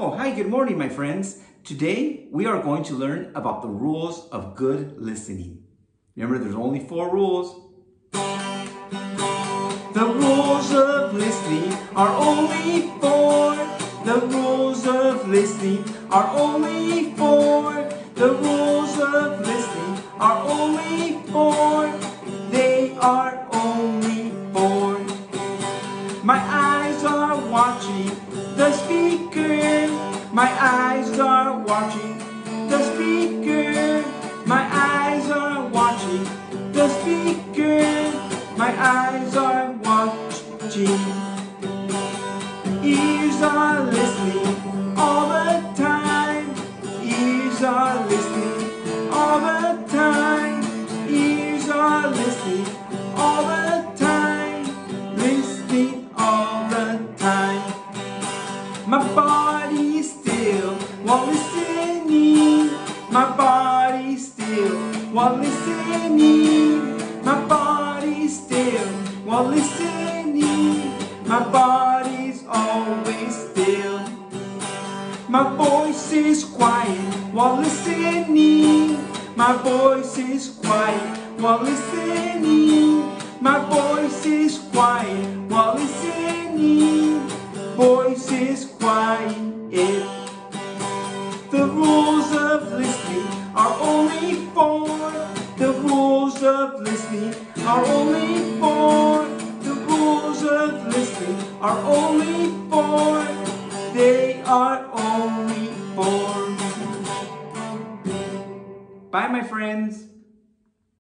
Oh, hi, good morning, my friends. Today, we are going to learn about the rules of good listening. Remember, there's only four rules. The rules of listening are only four. The rules of listening are only four. The rules of listening are only four. They are only four. My eyes are watching the speaker. My eyes are watching the speaker. My eyes are watching the speaker. My eyes are watching. Ears are listening all the time. Ears are listening all the time. Ears are listening My body still while listening. My body still while listening. My body still while listening. My body's always still. My voice is quiet while listening. My voice is quiet while listening. My voice is quiet The rules of listening are only four. The rules of listening are only four. The rules of listening are only four. They are only four. Bye, my friends.